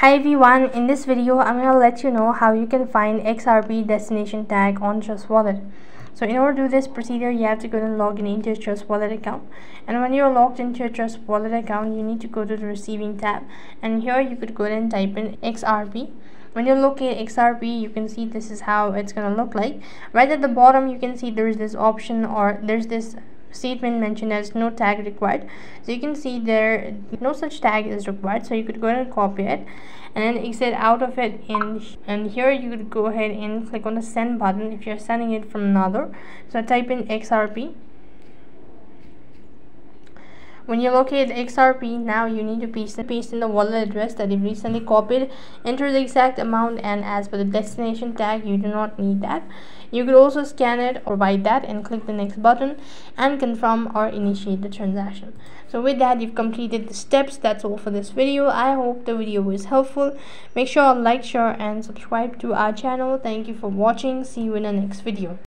Hi everyone, in this video I'm going to let you know how you can find XRP destination tag on Trust Wallet. So in order to do this procedure, you have to go and log in into your Trust Wallet account. And when you're logged into your Trust Wallet account, you need to go to the receiving tab. And here you could go and type in XRP. When you look at XRP, you can see this is how it's going to look like. Right at the bottom, you can see there's this option or there's this statement mentioned as no tag required. So you can see there no such tag is required so you could go ahead and copy it. And then exit out of it and and here you could go ahead and click on the send button if you're sending it from another. So type in xrp when you locate XRP now you need to paste, in the wallet address that you recently copied. Enter the exact amount and as for the destination tag you do not need that. You could also scan it or write that and click the next button and confirm or initiate the transaction. So with that you've completed the steps. That's all for this video. I hope the video was helpful. Make sure to like share and subscribe to our channel. Thank you for watching. See you in the next video